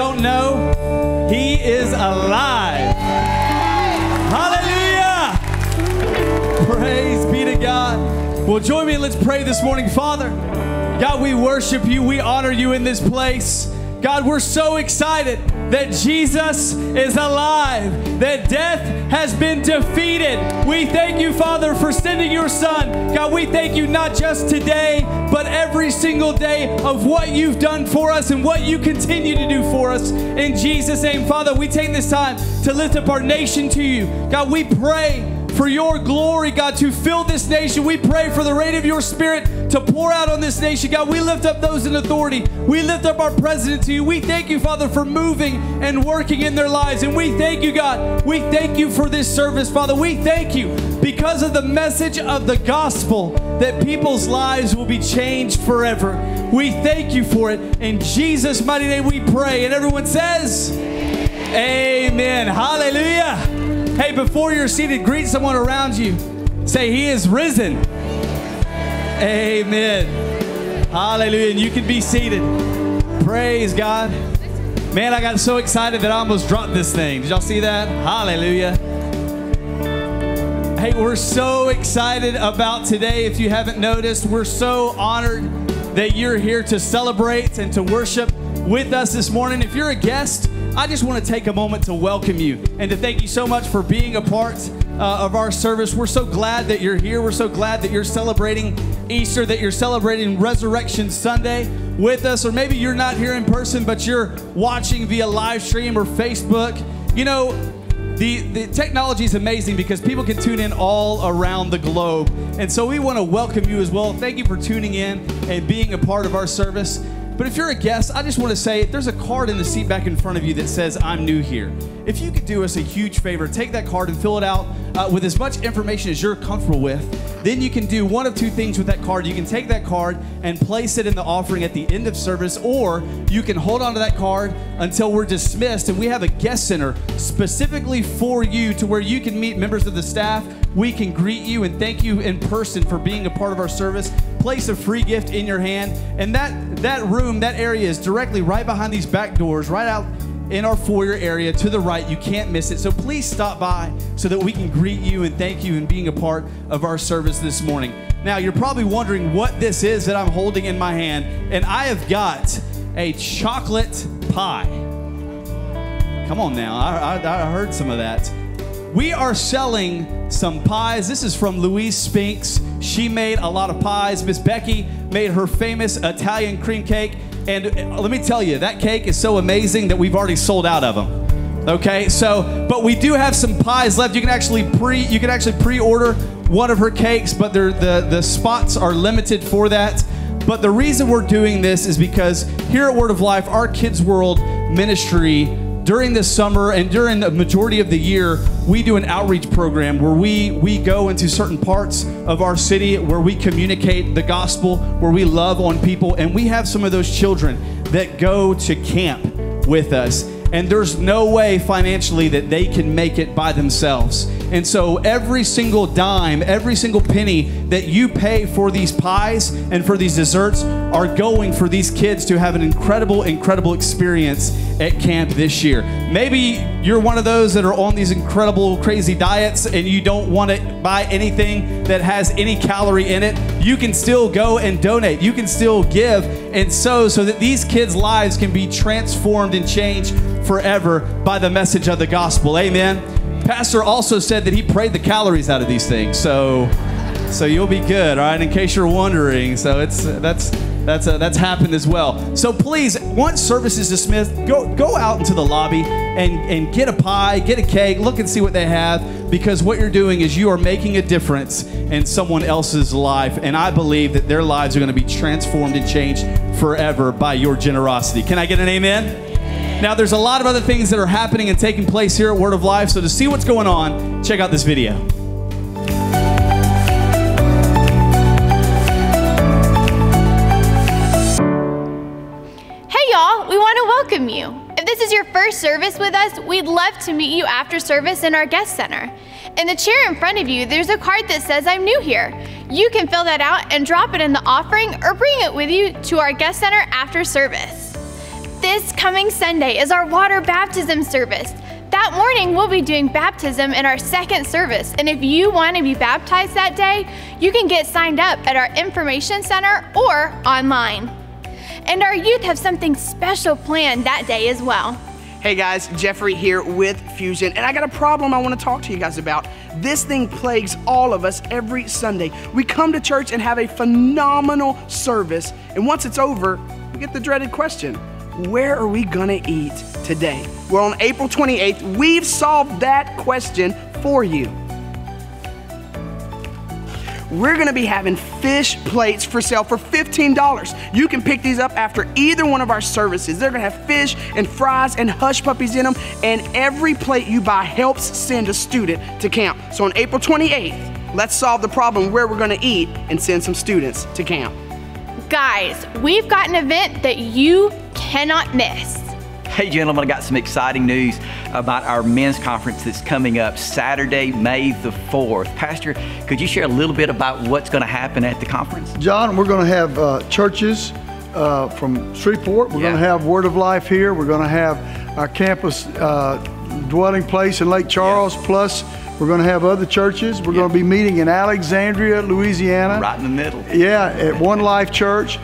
don't know, He is alive. Hallelujah! Praise be to God. Well, join me let's pray this morning. Father, God, we worship you. We honor you in this place. God, we're so excited that Jesus is alive, that death has been defeated. We thank you, Father, for sending your Son. God, we thank you not just today, but every single day of what you've done for us and what you continue to do for us. In Jesus' name, Father, we take this time to lift up our nation to you. God, we pray for your glory, God, to fill this nation. We pray for the rain of your spirit to pour out on this nation. God, we lift up those in authority. We lift up our president to you. We thank you, Father, for moving and working in their lives. And we thank you, God. We thank you for this service, Father. We thank you because of the message of the gospel that people's lives will be changed forever. We thank you for it. In Jesus' mighty name we pray. And everyone says, Amen. Hallelujah. Hey, before you're seated, greet someone around you. Say, He is risen. Amen. Hallelujah. And you can be seated. Praise God. Man, I got so excited that I almost dropped this thing. Did y'all see that? Hallelujah. Hey, we're so excited about today. If you haven't noticed, we're so honored that you're here to celebrate and to worship with us this morning. If you're a guest, I just want to take a moment to welcome you and to thank you so much for being a part uh, of our service. We're so glad that you're here. We're so glad that you're celebrating Easter, that you're celebrating Resurrection Sunday with us, or maybe you're not here in person, but you're watching via live stream or Facebook. You know, the, the technology is amazing because people can tune in all around the globe. And so we want to welcome you as well. Thank you for tuning in and being a part of our service. But if you're a guest, I just want to say there's a card in the seat back in front of you that says, I'm new here. If you could do us a huge favor, take that card and fill it out uh, with as much information as you're comfortable with. Then you can do one of two things with that card. You can take that card and place it in the offering at the end of service, or you can hold on to that card until we're dismissed. And we have a guest center specifically for you to where you can meet members of the staff. We can greet you and thank you in person for being a part of our service. Place a free gift in your hand. And that, that room, that area is directly right behind these back doors, right out in our foyer area to the right. You can't miss it. So please stop by so that we can greet you and thank you and being a part of our service this morning. Now, you're probably wondering what this is that I'm holding in my hand, and I have got a chocolate pie. Come on now, I, I, I heard some of that. We are selling some pies. This is from Louise Spinks. She made a lot of pies. Miss Becky made her famous Italian cream cake. And let me tell you, that cake is so amazing that we've already sold out of them. Okay, so but we do have some pies left. You can actually pre you can actually pre-order one of her cakes, but the the spots are limited for that. But the reason we're doing this is because here at Word of Life, our Kids World ministry during this summer and during the majority of the year, we do an outreach program where we, we go into certain parts of our city where we communicate the gospel, where we love on people, and we have some of those children that go to camp with us and there's no way financially that they can make it by themselves. And so every single dime, every single penny that you pay for these pies and for these desserts are going for these kids to have an incredible, incredible experience at camp this year. Maybe you're one of those that are on these incredible, crazy diets and you don't want to buy anything that has any calorie in it. You can still go and donate. You can still give and sow so that these kids' lives can be transformed and changed forever by the message of the gospel. Amen. Pastor also said that he prayed the calories out of these things. So so you'll be good, all right? In case you're wondering. So it's that's that's uh, that's happened as well. So please, once service is dismissed, go go out into the lobby and and get a pie, get a cake, look and see what they have because what you're doing is you are making a difference in someone else's life and I believe that their lives are going to be transformed and changed forever by your generosity. Can I get an amen? Now, there's a lot of other things that are happening and taking place here at Word of Life. So, to see what's going on, check out this video. Hey, y'all, we want to welcome you. If this is your first service with us, we'd love to meet you after service in our guest center. In the chair in front of you, there's a card that says, I'm new here. You can fill that out and drop it in the offering or bring it with you to our guest center after service. This coming Sunday is our water baptism service. That morning, we'll be doing baptism in our second service. And if you want to be baptized that day, you can get signed up at our information center or online. And our youth have something special planned that day as well. Hey guys, Jeffrey here with Fusion, and I got a problem I want to talk to you guys about. This thing plagues all of us every Sunday. We come to church and have a phenomenal service, and once it's over, we get the dreaded question where are we gonna eat today? Well, on April 28th, we've solved that question for you we're gonna be having fish plates for sale for $15. You can pick these up after either one of our services. They're gonna have fish and fries and hush puppies in them, and every plate you buy helps send a student to camp. So on April 28th, let's solve the problem where we're gonna eat and send some students to camp. Guys, we've got an event that you cannot miss. Hey, gentlemen, I got some exciting news about our men's conference that's coming up Saturday, May the 4th. Pastor, could you share a little bit about what's going to happen at the conference? John, we're going to have uh, churches uh, from Shreveport. We're Yeah. going to have Word of Life here. We're going to have our campus uh, dwelling place in Lake Charles. Plus, we're going to have other churches. We're Yeah. going to be meeting in Alexandria, Louisiana. Right in the middle. Yeah, at One Life Church.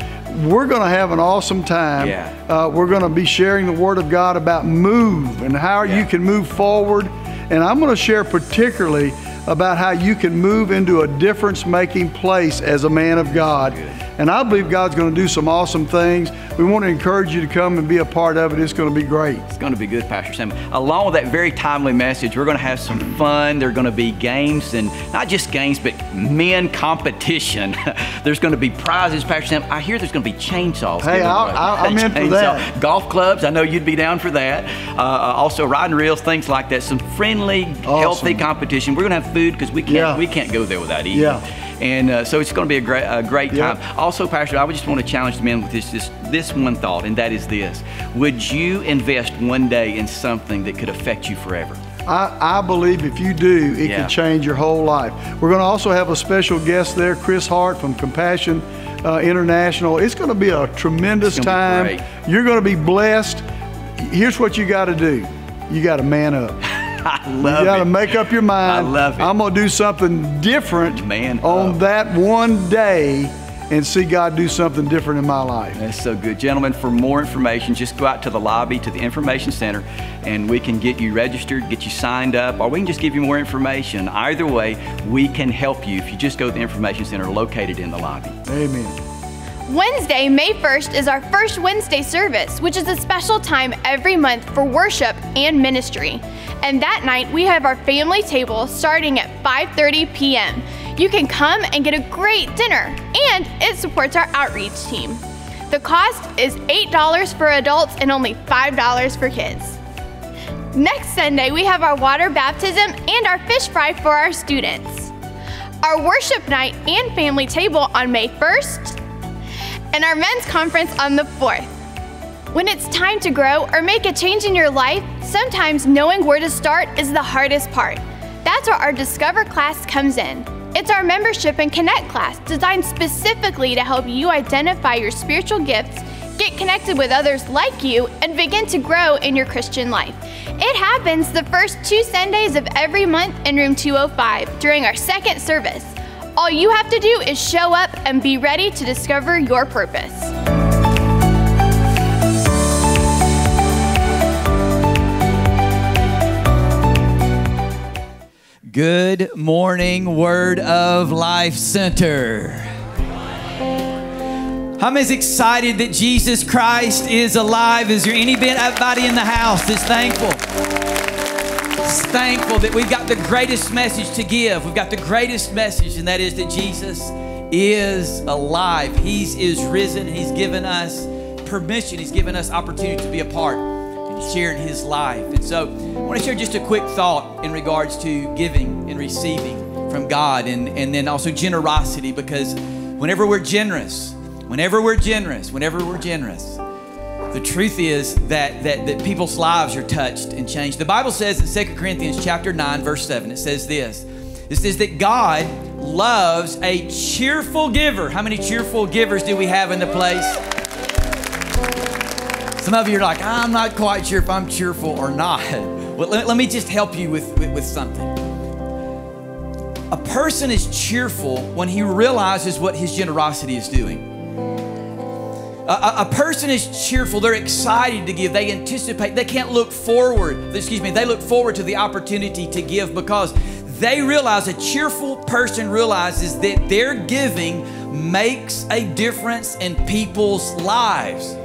We're going to have an awesome time. Yeah. Uh, we're going to be sharing the Word of God about move and how Yeah. you can move forward. And I'm going to share particularly about how you can move into a difference making place as a man of God. And I believe God's going to do some awesome things. We want to encourage you to come and be a part of it. It's going to be great. It's going to be good, Pastor Sam. Along with that very timely message, we're going to have some fun. There are going to be games, and not just games, but men competition. there's going to be prizes, Pastor Sam. I hear there's going to be chainsaws. Hey, I'll, I'm in for that. Golf clubs, I know you'd be down for that. Uh, also, riding reels, things like that. Some friendly, healthy competition. We're going to have food because we can't Yeah. we can't go there without eating. Yeah. And uh, so it's going to be a great, a great time. Also, Pastor, I would just want to challenge the men with this, this, this one thought, and that is this: Would you invest one day in something that could affect you forever? I, I believe if you do, it Yeah. can change your whole life. We're going to also have a special guest there, Chris Hart from Compassion uh, International. It's going to be a tremendous time. You're going to be blessed. Here's what you got to do you got to man up. I You got to it. make up your mind. I love it. I'm going to do something different Man on up. that one day and see God do something different in my life. That's so good. Gentlemen, for more information, just go out to the lobby, to the information center, and we can get you registered, get you signed up, or we can just give you more information. Either way, we can help you if you just go to the information center located in the lobby. Amen. Wednesday, May 1st, is our first Wednesday service, which is a special time every month for worship and ministry. And that night, we have our family table starting at 5:30 p.m. You can come and get a great dinner, and it supports our outreach team. The cost is $8 for adults and only $5 for kids. Next Sunday, we have our water baptism and our fish fry for our students. Our worship night and family table on May 1st, and our men's conference on the 4th. When it's time to grow or make a change in your life, sometimes knowing where to start is the hardest part. That's where our Discover class comes in. It's our membership and connect class designed specifically to help you identify your spiritual gifts, get connected with others like you, and begin to grow in your Christian life. It happens the first two Sundays of every month in room 205 during our second service. All you have to do is show up and be ready to discover your purpose. Good morning, Word of Life Center. I'm as excited that Jesus Christ is alive. Is there anybody in the house that's thankful? It's thankful that we've got the greatest message to give. We've got the greatest message, and that is that Jesus is alive. He's is risen. He's given us permission. He's given us opportunity to be a part sharing His life. And so, I want to share just a quick thought in regards to giving and receiving from God, and and then also generosity, because whenever we're generous, whenever we're generous, whenever we're generous, the truth is that, that, that people's lives are touched and changed. The Bible says in 2 Corinthians chapter 9, verse 7, it says this. It says that God loves a cheerful giver. How many cheerful givers do we have in the place? Some of you are like, I'm not quite sure if I'm cheerful or not. Well, let, let me just help you with, with, with something. A person is cheerful when he realizes what his generosity is doing. A, a, a person is cheerful. They're excited to give. They anticipate. They can't look forward. Excuse me. They look forward to the opportunity to give because they realize a cheerful person realizes that their giving makes a difference in people's lives.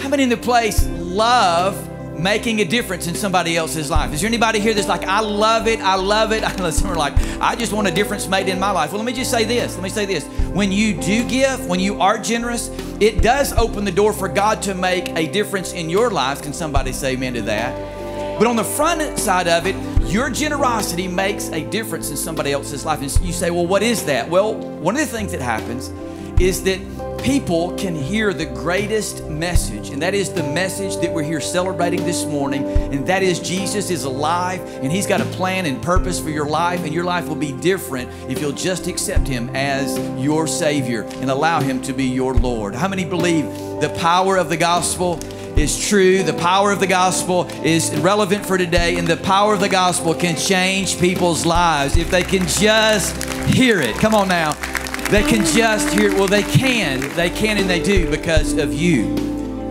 How many in the place love making a difference in somebody else's life? Is there anybody here that's like, I love it, I love it? Some are like, I just want a difference made in my life. Well, let me just say this. Let me say this. When you do give, when you are generous, it does open the door for God to make a difference in your life. Can somebody say amen to that? But on the front side of it, your generosity makes a difference in somebody else's life. And you say, well, what is that? Well, one of the things that happens is that people can hear the greatest message, and that is the message that we're here celebrating this morning, and that is Jesus is alive, and He's got a plan and purpose for your life, and your life will be different if you'll just accept Him as your Savior and allow Him to be your Lord. How many believe the power of the gospel? is true. The power of the gospel is relevant for today, and the power of the gospel can change people's lives if they can just hear it. Come on now. They can just hear. Well, they can. They can and they do because of you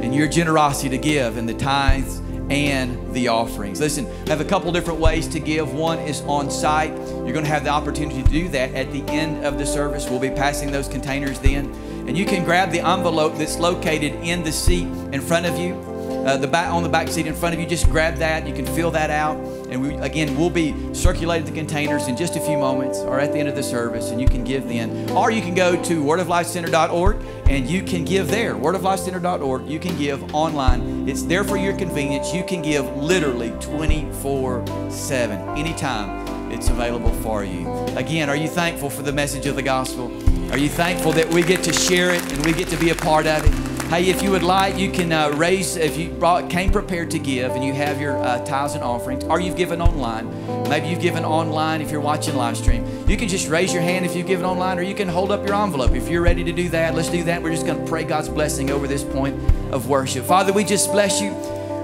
and your generosity to give and the tithes and the offerings. Listen, I have a couple different ways to give. One is on site. You're going to have the opportunity to do that at the end of the service. We'll be passing those containers then. And you can grab the envelope that's located in the seat in front of you. Uh, the back on the back seat in front of you, just grab that. You can fill that out. And we, again, we'll be circulating the containers in just a few moments or at the end of the service, and you can give then. Or you can go to wordoflifecenter.org and you can give there. Wordoflifecenter.org. You can give online. It's there for your convenience. You can give literally 24 7, anytime it's available for you. Again, are you thankful for the message of the gospel? Are you thankful that we get to share it and we get to be a part of it? Hey, if you would like, you can uh, raise, if you brought, came prepared to give and you have your uh, tithes and offerings, or you've given online. Maybe you've given online if you're watching live stream. You can just raise your hand if you've given online, or you can hold up your envelope. If you're ready to do that, let's do that. We're just going to pray God's blessing over this point of worship. Father, we just bless you.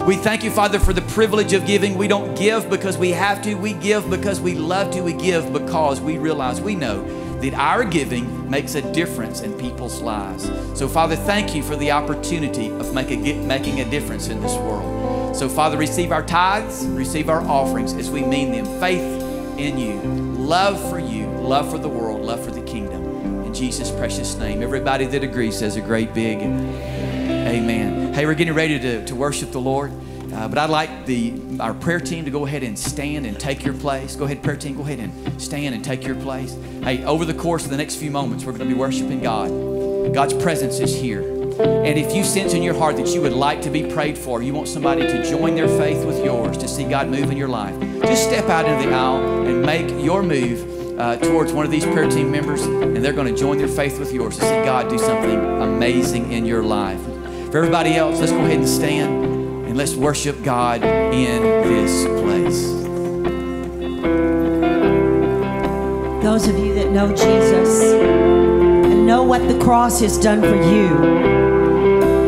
We thank you, Father, for the privilege of giving. We don't give because we have to. We give because we love to. We give because we realize we know that our giving makes a difference in people's lives. So, Father, thank you for the opportunity of make a, making a difference in this world. So, Father, receive our tithes, receive our offerings as we mean them. Faith in you, love for you, love for the world, love for the kingdom. In Jesus' precious name. Everybody that agrees says a great big amen. Hey, we're getting ready to, to worship the Lord. Uh, but I'd like the our prayer team to go ahead and stand and take your place. Go ahead, prayer team, go ahead and stand and take your place. Hey, over the course of the next few moments, we're going to be worshiping God. God's presence is here. And if you sense in your heart that you would like to be prayed for, you want somebody to join their faith with yours to see God move in your life, just step out into the aisle and make your move uh, towards one of these prayer team members, and they're going to join their faith with yours to see God do something amazing in your life. For everybody else, let's go ahead and stand and let's worship God in this place. Those of you that know Jesus and know what the cross has done for you,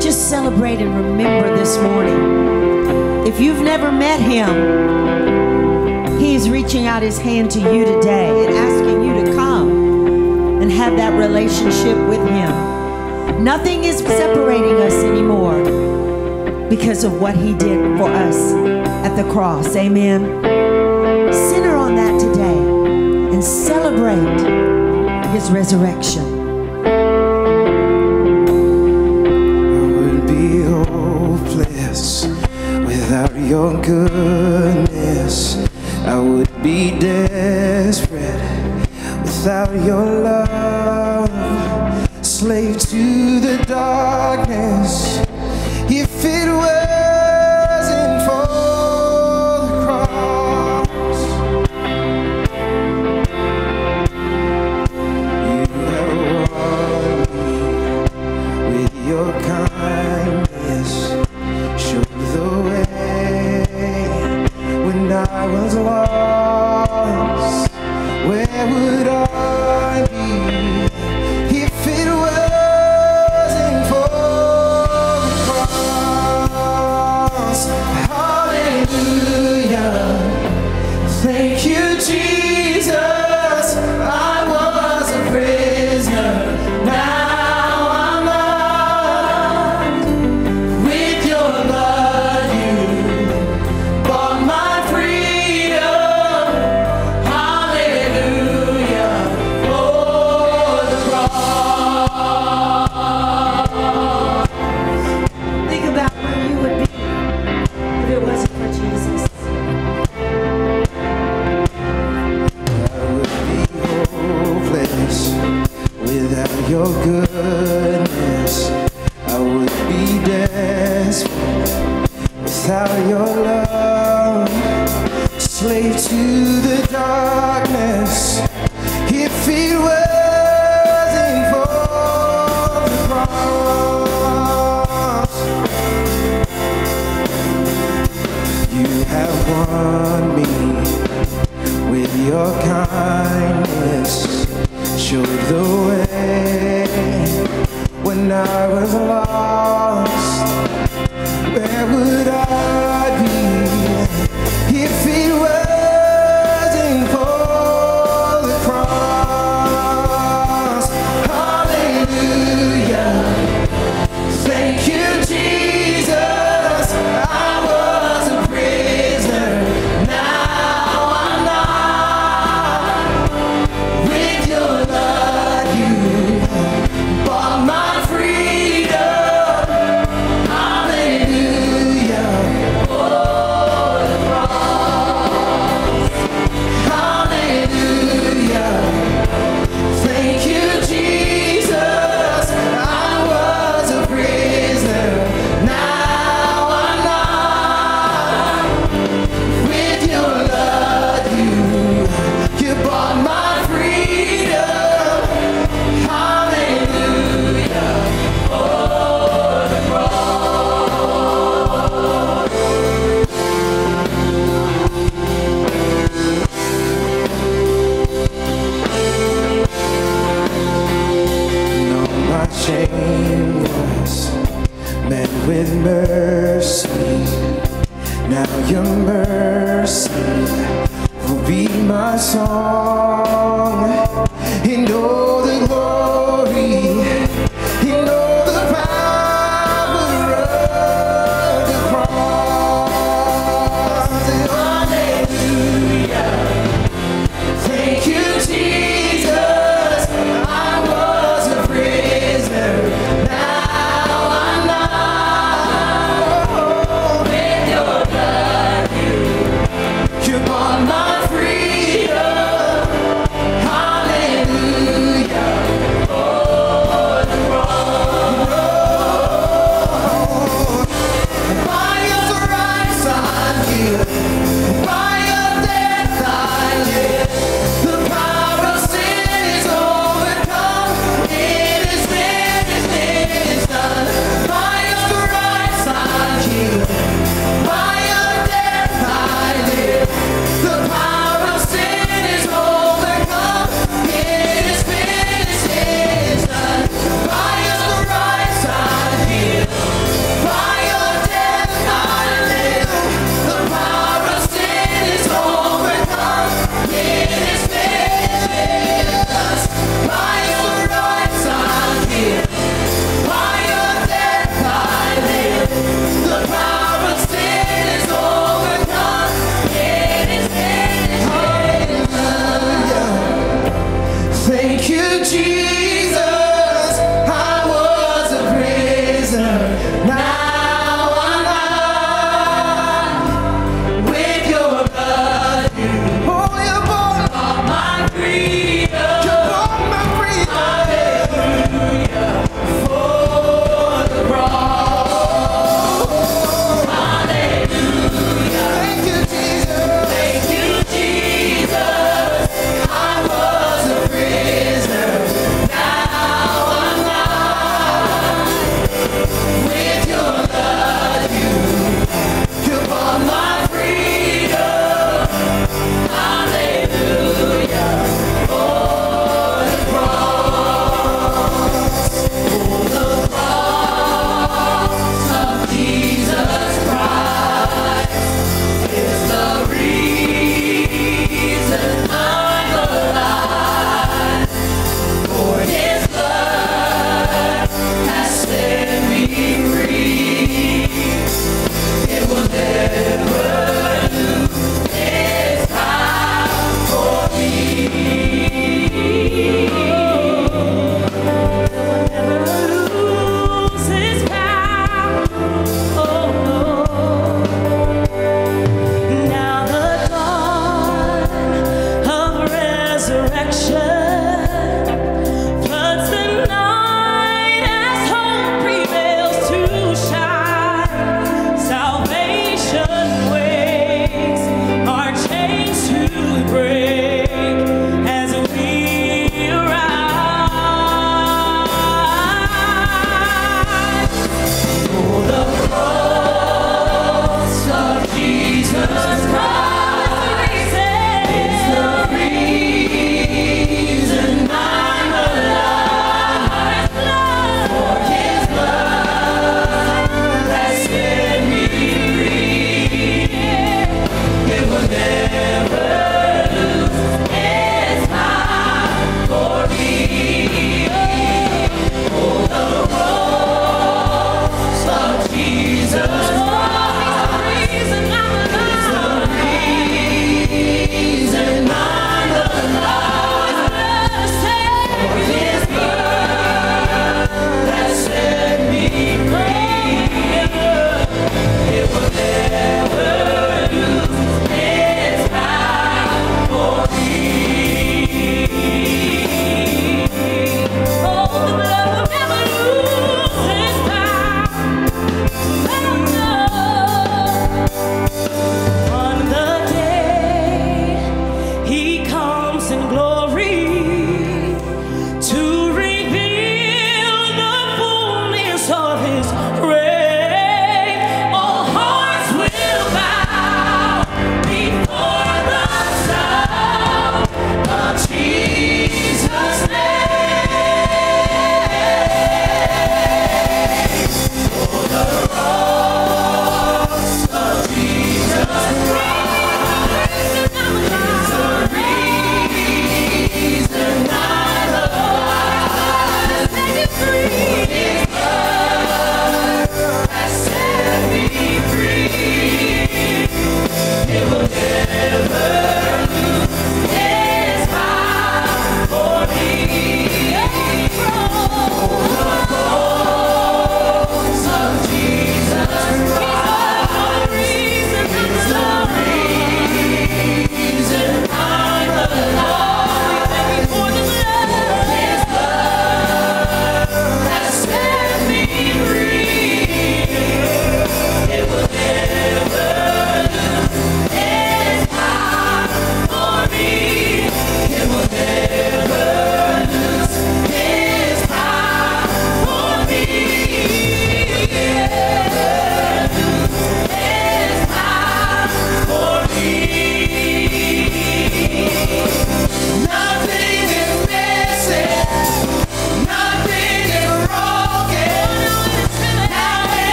just celebrate and remember this morning. If you've never met him, he is reaching out his hand to you today and asking you to come and have that relationship with him. Nothing is separating us anymore because of what he did for us at the cross. Amen. Center on that today and celebrate his resurrection. Without your goodness. I would be desperate without your love.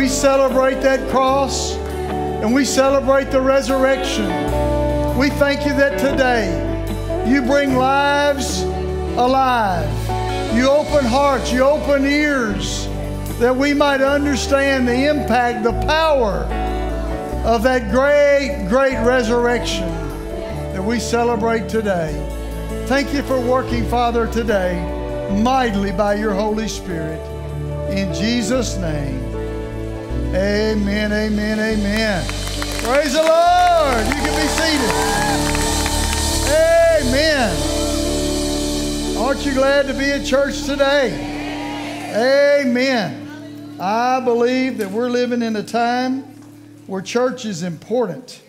We celebrate that cross and we celebrate the resurrection. We thank you that today you bring lives alive. You open hearts, you open ears that we might understand the impact, the power of that great, great resurrection that we celebrate today. Thank you for working, Father, today mightily by your Holy Spirit. In Jesus' name, amen, amen, amen. Praise the Lord. You can be seated. Amen. Aren't you glad to be at church today? Amen. I believe that we're living in a time where church is important.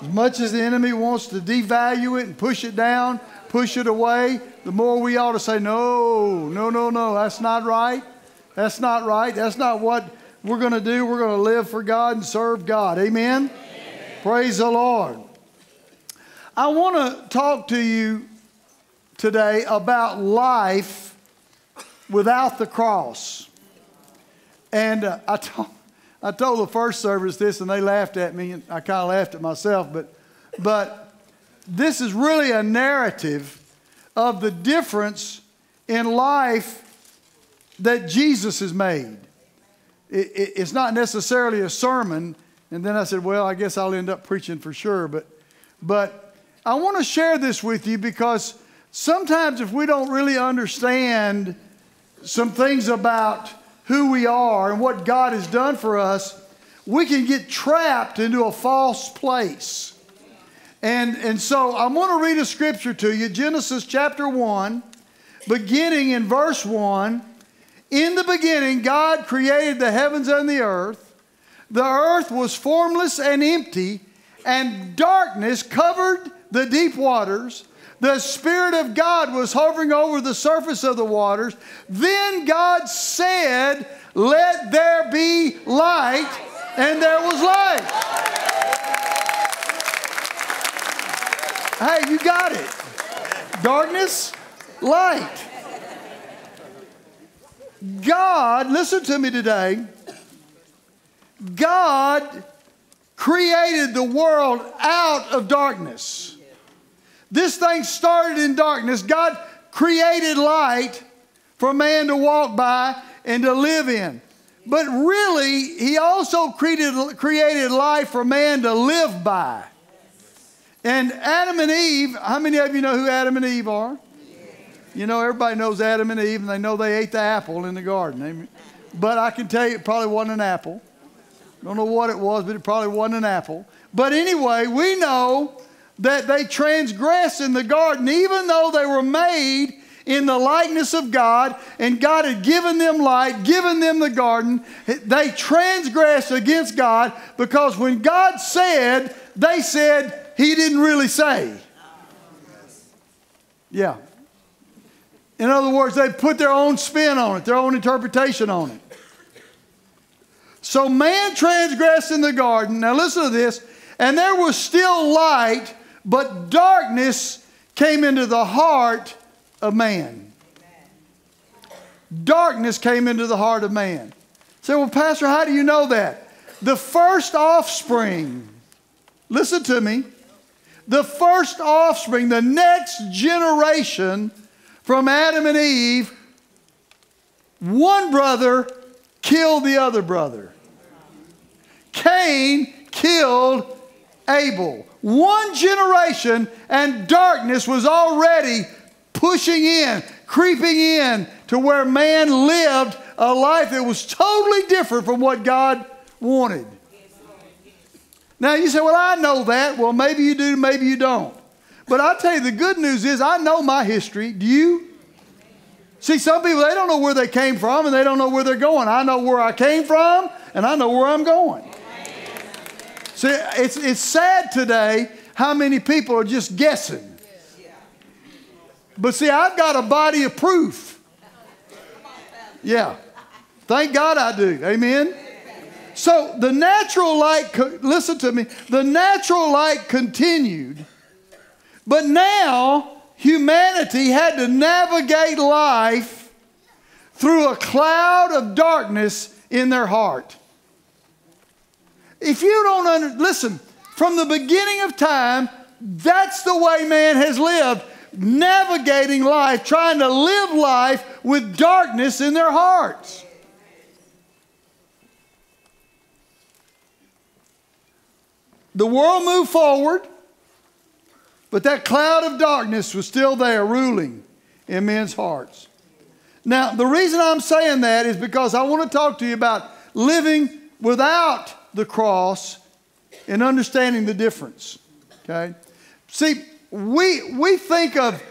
As much as the enemy wants to devalue it and push it down, push it away, the more we ought to say, no, no, no, no, that's not right. That's not right. That's not what we're going to do. We're going to live for God and serve God. Amen? Amen. Praise the Lord. I want to talk to you today about life without the cross. And uh, I, told, I told the first service this, and they laughed at me, and I kind of laughed at myself, but, but this is really a narrative of the difference in life that Jesus has made. It, it, it's not necessarily a sermon. And then I said, well, I guess I'll end up preaching for sure. But, but I want to share this with you because sometimes if we don't really understand some things about who we are and what God has done for us, we can get trapped into a false place. And, and so I'm going to read a scripture to you Genesis chapter 1, beginning in verse 1. In the beginning, God created the heavens and the earth. The earth was formless and empty, and darkness covered the deep waters. The Spirit of God was hovering over the surface of the waters. Then God said, Let there be light, and there was light. Hey, you got it. Darkness, light. God, listen to me today, God created the world out of darkness. This thing started in darkness. God created light for man to walk by and to live in. But really, He also created, created life for man to live by. And Adam and Eve, how many of you know who Adam and Eve are? You know, everybody knows Adam and Eve, and they know they ate the apple in the garden. But I can tell you, it probably wasn't an apple. Don't know what it was, but it probably wasn't an apple. But anyway, we know that they transgressed in the garden, even though they were made in the likeness of God, and God had given them light, given them the garden. They transgressed against God because when God said, they said, He didn't really say. Yeah. In other words, they put their own spin on it, their own interpretation on it. So man transgressed in the garden. Now listen to this. And there was still light, but darkness came into the heart of man. Darkness came into the heart of man. Say, well, Pastor, how do you know that? The first offspring, listen to me, the first offspring, the next generation from Adam and Eve, one brother killed the other brother. Cain killed Abel. One generation, and darkness was already pushing in, creeping in to where man lived a life that was totally different from what God wanted. Now you say, Well, I know that. Well, maybe you do, maybe you don't. But I'll tell you, the good news is I know my history. Do you? See, some people, they don't know where they came from and they don't know where they're going. I know where I came from and I know where I'm going. See, it's, it's sad today how many people are just guessing. But see, I've got a body of proof. Yeah. Thank God I do. Amen. So the natural light, listen to me, the natural light continued but now humanity had to navigate life through a cloud of darkness in their heart. If you don't under, listen, from the beginning of time, that's the way man has lived, navigating life, trying to live life with darkness in their hearts. The world moved forward, but that cloud of darkness was still there ruling in men's hearts. Now, the reason I'm saying that is because I want to talk to you about living without the cross and understanding the difference. Okay? See, we, we think of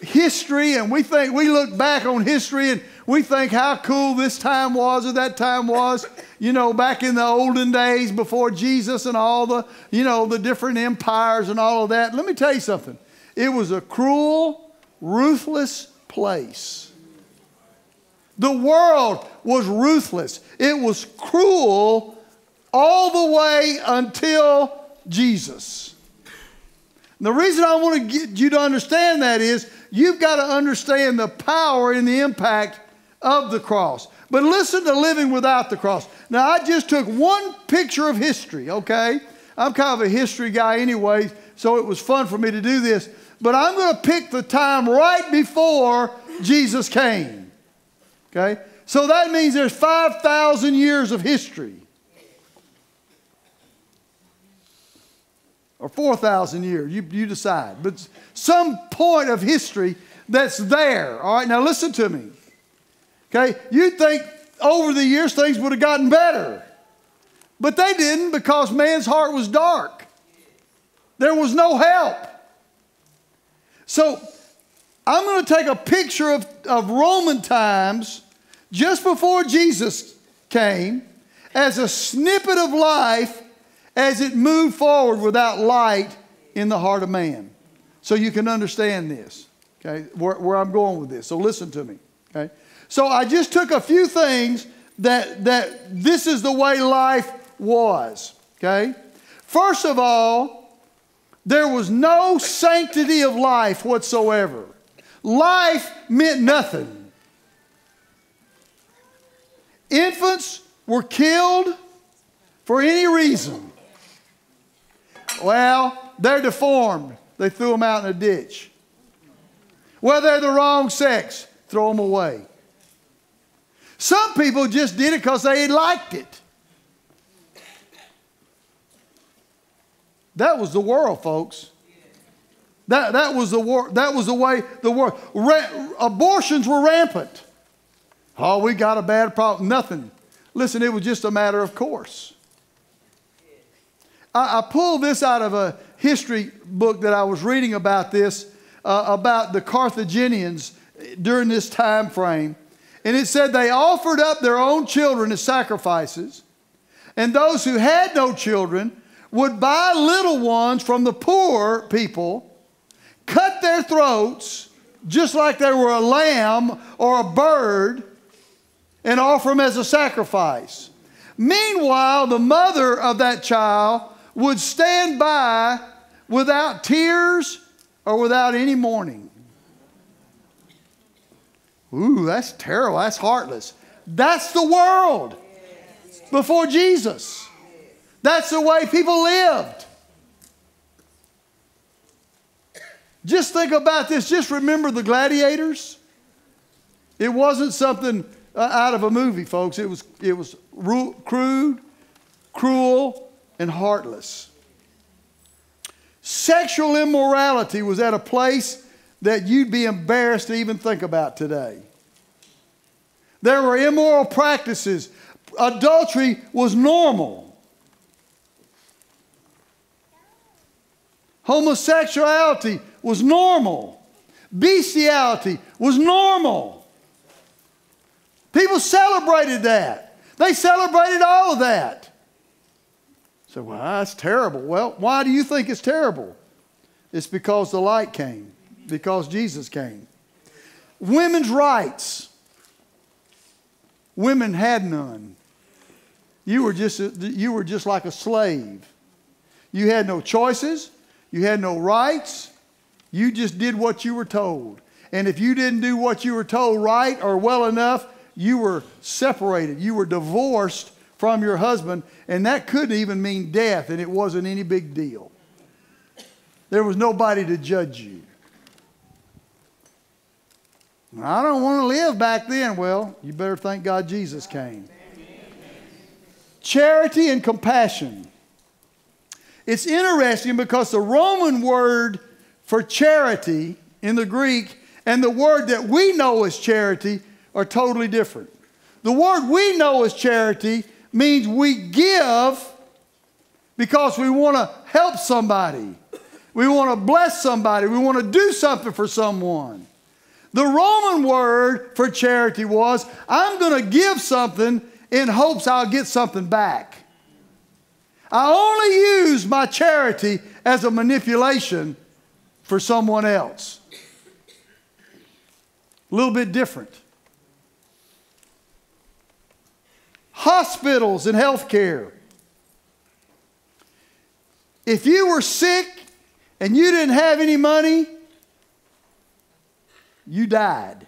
history and we think we look back on history and we think how cool this time was or that time was you know back in the olden days before jesus and all the you know the different empires and all of that let me tell you something. It was a cruel ruthless place. The world was ruthless. It was cruel all the way until jesus. And the reason i want to get you to understand that is you've got to understand the power and the impact of the cross. But listen to living without the cross. Now, I just took one picture of history, okay? I'm kind of a history guy anyway, so it was fun for me to do this. But I'm going to pick the time right before Jesus came, okay? So that means there's 5,000 years of history. or 4,000 years, you, you decide. But some point of history that's there. All right, now listen to me. Okay, you'd think over the years things would have gotten better. But they didn't because man's heart was dark. There was no help. So I'm going to take a picture of, of Roman times just before Jesus came as a snippet of life as it moved forward without light in the heart of man. So you can understand this, okay, where, where I'm going with this. So listen to me, okay? So I just took a few things that, that this is the way life was, okay? First of all, there was no sanctity of life whatsoever. Life meant nothing. Infants were killed for any reason. Well, they're deformed. They threw them out in a ditch. Well, they're the wrong sex. Throw them away. Some people just did it because they liked it. That was the world, folks. That, that, was, the war, that was the way the world. Ra- abortions were rampant. Oh, we got a bad problem. Nothing. Listen, it was just a matter of course. I, I pulled this out of a history book that I was reading about this, uh, about the Carthaginians during this time frame. And it said they offered up their own children as sacrifices, and those who had no children would buy little ones from the poor people, cut their throats just like they were a lamb or a bird, and offer them as a sacrifice. Meanwhile, the mother of that child would stand by without tears or without any mourning. Ooh, that's terrible. That's heartless. That's the world before Jesus. That's the way people lived. Just think about this. Just remember the gladiators. It wasn't something uh, out of a movie, folks. It was, it was ru- crude, cruel, and heartless. Sexual immorality was at a place that you'd be embarrassed to even think about today. There were immoral practices. Adultery was normal. Homosexuality was normal. Bestiality was normal. People celebrated that. They celebrated all of that. So, well, that's terrible. Well, why do you think it's terrible? It's because the light came, because Jesus came. Women's rights. Women had none. You were just, you were just like a slave. You had no choices. You had no rights. You just did what you were told. And if you didn't do what you were told right or well enough, you were separated, you were divorced from your husband, and that couldn't even mean death, and it wasn't any big deal. There was nobody to judge you. I don't want to live back then. Well, you better thank God Jesus came. Charity and compassion. It's interesting because the Roman word for charity in the Greek and the word that we know as charity are totally different. The word we know as charity means we give because we want to help somebody. We want to bless somebody. We want to do something for someone. The Roman word for charity was I'm going to give something in hopes I'll get something back. I only use my charity as a manipulation for someone else. A little bit different. Hospitals and healthcare. If you were sick and you didn't have any money, you died.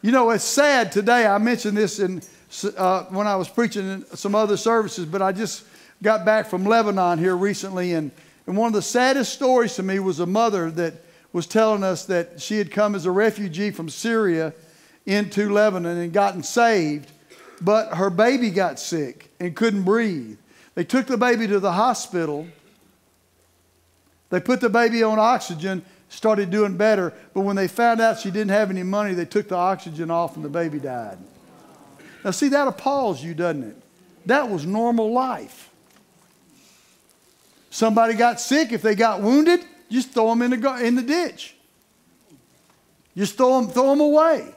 You know, it's sad today. I mentioned this in, uh, when I was preaching in some other services, but I just got back from Lebanon here recently, and, and one of the saddest stories to me was a mother that was telling us that she had come as a refugee from Syria into Lebanon and gotten saved, but her baby got sick and couldn't breathe. They took the baby to the hospital. They put the baby on oxygen, started doing better. But when they found out she didn't have any money, they took the oxygen off and the baby died. Now, see, that appalls you, doesn't it? That was normal life. Somebody got sick, if they got wounded, just throw them in the, in the ditch. Just throw them, throw them away.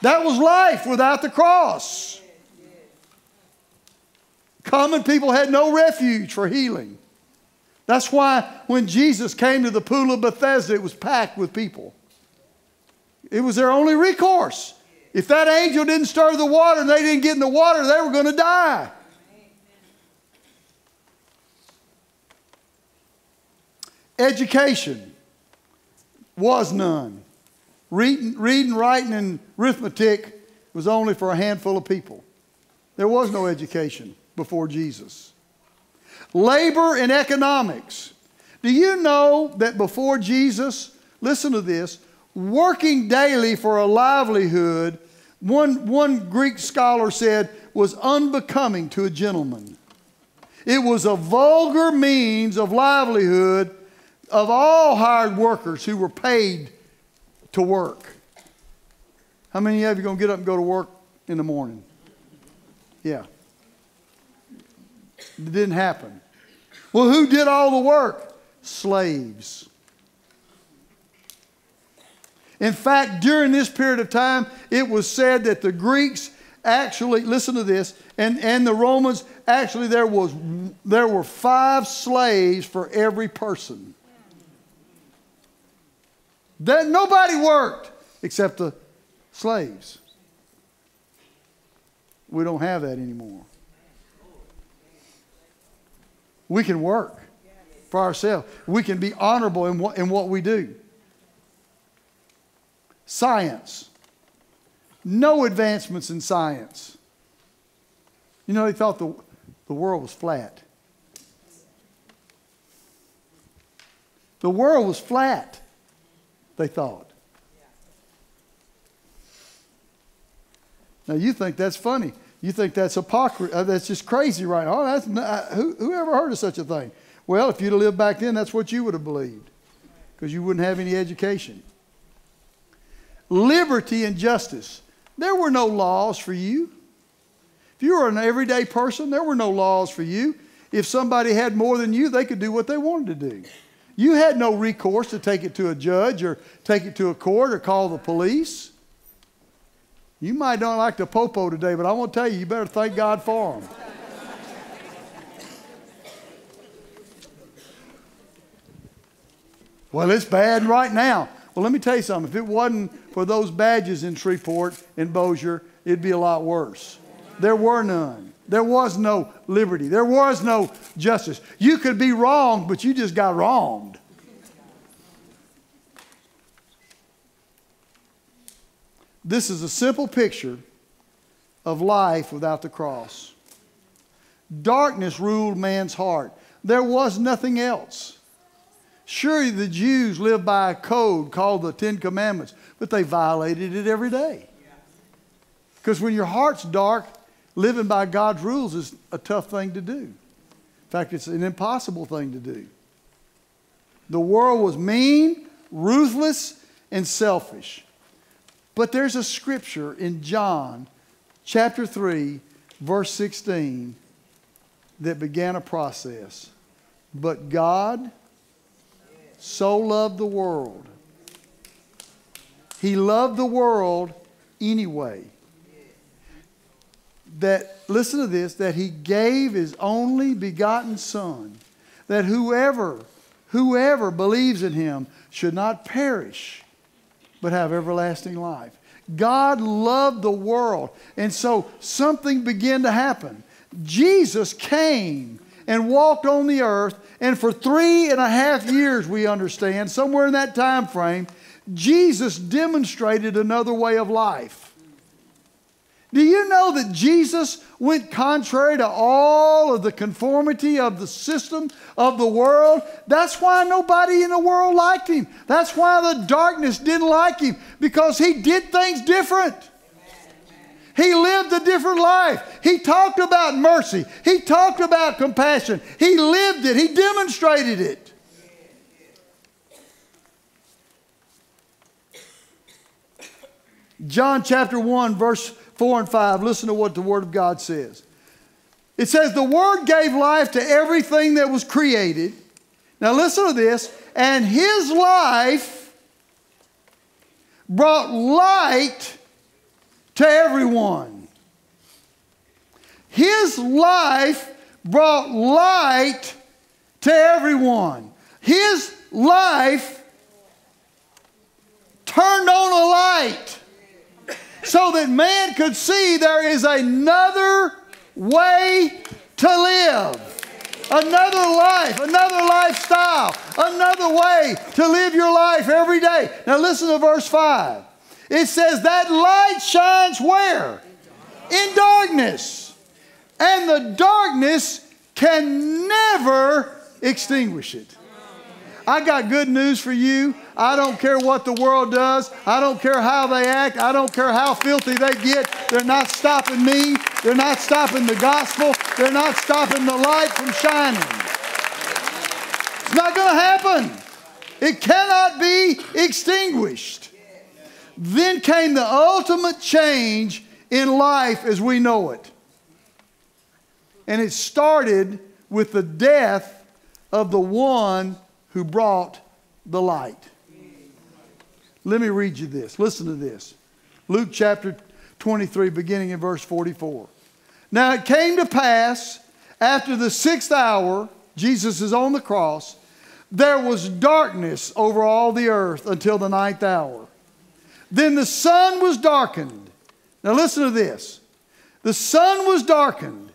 That was life without the cross. Common people had no refuge for healing. That's why when Jesus came to the pool of Bethesda, it was packed with people. It was their only recourse. If that angel didn't stir the water and they didn't get in the water, they were going to die. Education was none. Reading, reading, writing, and arithmetic was only for a handful of people. There was no education before Jesus. Labor and economics. Do you know that before Jesus, listen to this, working daily for a livelihood, one, one Greek scholar said, was unbecoming to a gentleman. It was a vulgar means of livelihood of all hired workers who were paid to work. How many of you going to get up and go to work in the morning? Yeah. It didn't happen. Well, who did all the work? Slaves. In fact, during this period of time, it was said that the Greeks actually, listen to this, and, and the Romans, actually, there, was, there were five slaves for every person. That nobody worked except the slaves. We don't have that anymore. We can work for ourselves. We can be honorable in what, in what we do. Science. No advancements in science. You know, they thought the, the world was flat. The world was flat, they thought. Now, you think that's funny. You think that's hypocrisy. Uh, that's just crazy, right? Oh, that's not, uh, who, who ever heard of such a thing? Well, if you'd have lived back then, that's what you would have believed because you wouldn't have any education. Liberty and justice. There were no laws for you. If you were an everyday person, there were no laws for you. If somebody had more than you, they could do what they wanted to do. You had no recourse to take it to a judge or take it to a court or call the police. You might not like the popo today, but I want to tell you, you better thank God for them. well, it's bad right now. Well, let me tell you something. If it wasn't for those badges in Shreveport and Bossier, it'd be a lot worse. There were none. There was no liberty. There was no justice. You could be wrong, but you just got wronged. This is a simple picture of life without the cross. Darkness ruled man's heart. There was nothing else. Surely the Jews lived by a code called the Ten Commandments, but they violated it every day. Because when your heart's dark, living by God's rules is a tough thing to do. In fact, it's an impossible thing to do. The world was mean, ruthless, and selfish. But there's a scripture in John chapter 3, verse 16, that began a process. But God so loved the world. He loved the world anyway. That, listen to this, that he gave his only begotten Son, that whoever, whoever believes in him should not perish, but have everlasting life. God loved the world. And so something began to happen. Jesus came and walked on the earth, and for three and a half years, we understand, somewhere in that time frame, Jesus demonstrated another way of life. Do you know that Jesus went contrary to all of the conformity of the system of the world? That's why nobody in the world liked him. That's why the darkness didn't like him, because he did things different. He lived a different life. He talked about mercy. He talked about compassion. He lived it. He demonstrated it. John chapter 1, verse 4 and 5. Listen to what the Word of God says. It says, The Word gave life to everything that was created. Now listen to this. And His life brought light to everyone. His life brought light to everyone. His life turned on a light so that man could see there is another way to live, another life, another lifestyle, another way to live your life every day. Now, listen to verse 5. It says, That light shines where? In darkness. And the darkness can never extinguish it. I got good news for you. I don't care what the world does. I don't care how they act. I don't care how filthy they get. They're not stopping me. They're not stopping the gospel. They're not stopping the light from shining. It's not going to happen. It cannot be extinguished. Then came the ultimate change in life as we know it. And it started with the death of the one who brought the light. Let me read you this. Listen to this. Luke chapter 23, beginning in verse 44. Now it came to pass after the sixth hour, Jesus is on the cross, there was darkness over all the earth until the ninth hour. Then the sun was darkened. Now listen to this. The sun was darkened,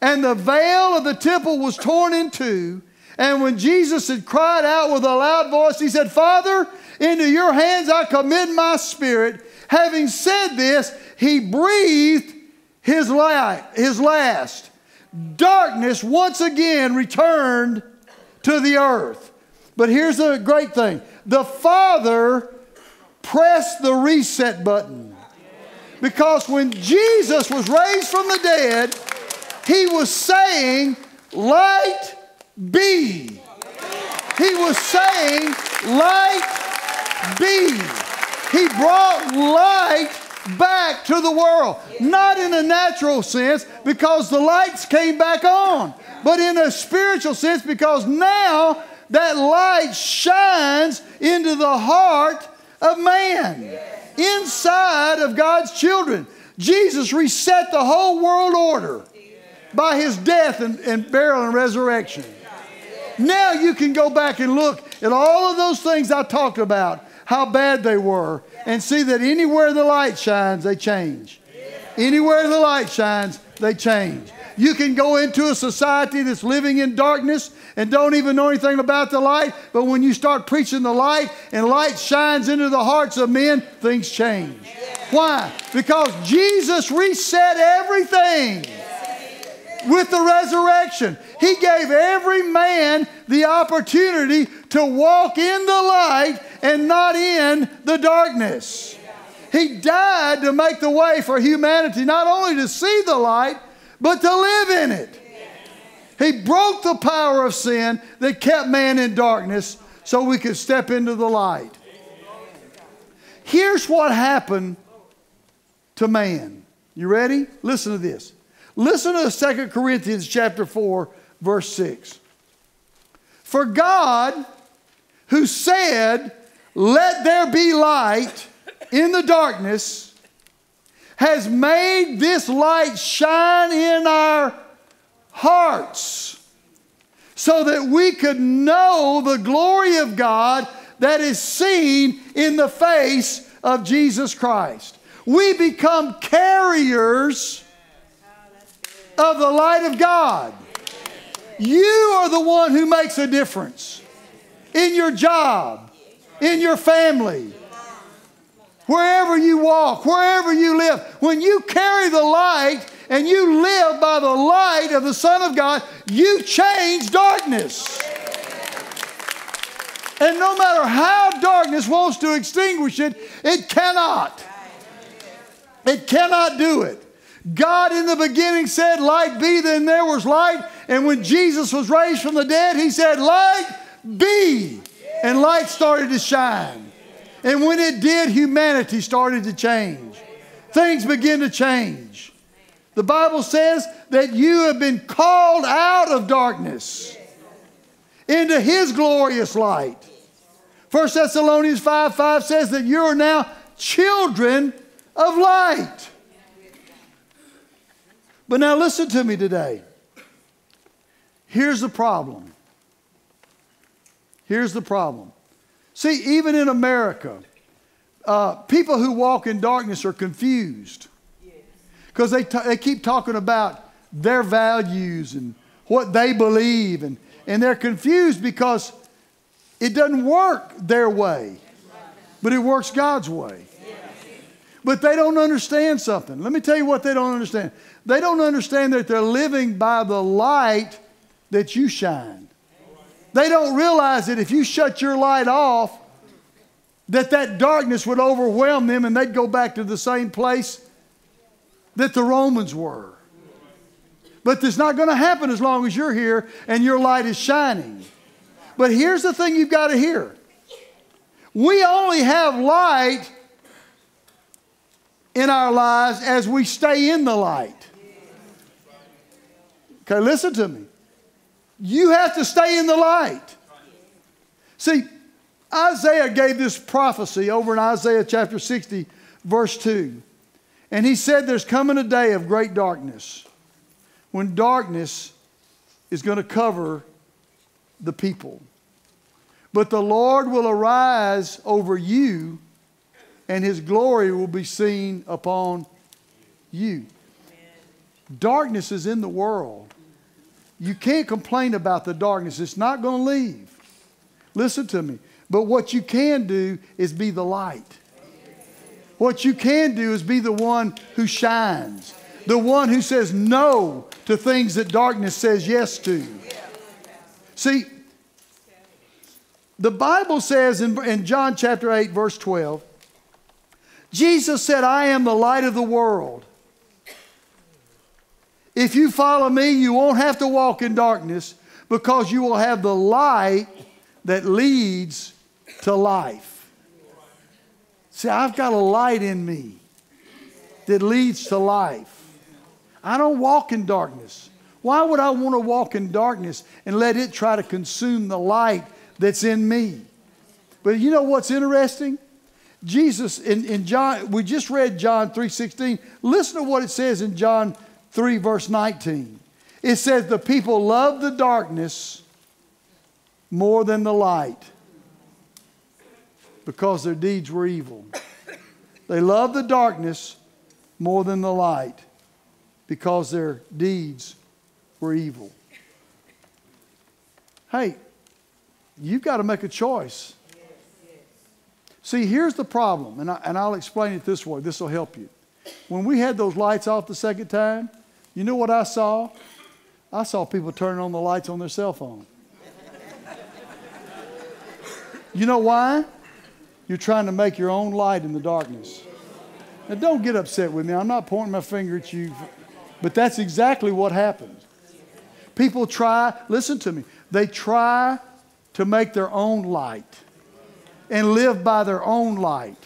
and the veil of the temple was torn in two. And when Jesus had cried out with a loud voice, he said, Father, into your hands I commit my spirit. Having said this, he breathed his, his last. Darkness once again returned to the earth. But here's the great thing the Father press the reset button. Because when Jesus was raised from the dead, he was saying, Light be. He was saying, Light be. He brought light back to the world. Not in a natural sense because the lights came back on, but in a spiritual sense because now that light shines into the heart of man, inside of God's children. Jesus reset the whole world order by his death and, and burial and resurrection. Now you can go back and look at all of those things I talked about, how bad they were, and see that anywhere the light shines, they change. Anywhere the light shines, they change. You can go into a society that's living in darkness and don't even know anything about the light, but when you start preaching the light and light shines into the hearts of men, things change. Why? Because Jesus reset everything with the resurrection. He gave every man the opportunity to walk in the light and not in the darkness. He died to make the way for humanity not only to see the light, but to live in it. He broke the power of sin that kept man in darkness so we could step into the light. Here's what happened to man. You ready? Listen to this. Listen to 2 Corinthians chapter 4 verse 6. For God who said, "Let there be light," in the darkness has made this light shine in our hearts so that we could know the glory of God that is seen in the face of Jesus Christ. We become carriers of the light of God. You are the one who makes a difference in your job, in your family, wherever you walk, wherever you live. When you carry the light and you live by the light of the Son of God, you change darkness. And no matter how darkness wants to extinguish it, it cannot. It cannot do it. God in the beginning said, Light be, then there was light. And when Jesus was raised from the dead, he said, Light be. And light started to shine. And when it did, humanity started to change. Things begin to change. The Bible says that you have been called out of darkness into his glorious light. 1 Thessalonians 5 5 says that you are now children of light. But now listen to me today. Here's the problem. Here's the problem. See, even in America, uh, people who walk in darkness are confused because they, they keep talking about their values and what they believe, and, and they're confused because it doesn't work their way, but it works God's way. But they don't understand something. Let me tell you what they don't understand. They don't understand that they're living by the light that you shine. They don't realize that if you shut your light off, that that darkness would overwhelm them and they'd go back to the same place that the Romans were. But it's not going to happen as long as you're here and your light is shining. But here's the thing you've got to hear we only have light in our lives as we stay in the light. Okay, listen to me. You have to stay in the light. See, Isaiah gave this prophecy over in Isaiah chapter 60, verse 2. And he said, There's coming a day of great darkness when darkness is going to cover the people. But the Lord will arise over you, and his glory will be seen upon you. Darkness is in the world. You can't complain about the darkness, it's not going to leave. Listen to me. But what you can do is be the light. What you can do is be the one who shines, the one who says no to things that darkness says yes to. See, the Bible says in, in John chapter 8, verse 12, Jesus said, I am the light of the world. If you follow me, you won't have to walk in darkness because you will have the light that leads to life. See, I've got a light in me that leads to life. I don't walk in darkness. Why would I want to walk in darkness and let it try to consume the light that's in me? But you know what's interesting? Jesus in, in John, we just read John 3:16. Listen to what it says in John 3, verse 19. It says, The people love the darkness more than the light because their deeds were evil. They loved the darkness more than the light because their deeds were evil. Hey, you've got to make a choice. See, here's the problem, and, I, and I'll explain it this way. This will help you. When we had those lights off the second time, you know what I saw? I saw people turning on the lights on their cell phone. You know why? You're trying to make your own light in the darkness. Now, don't get upset with me. I'm not pointing my finger at you, but that's exactly what happened. People try, listen to me, they try to make their own light and live by their own light.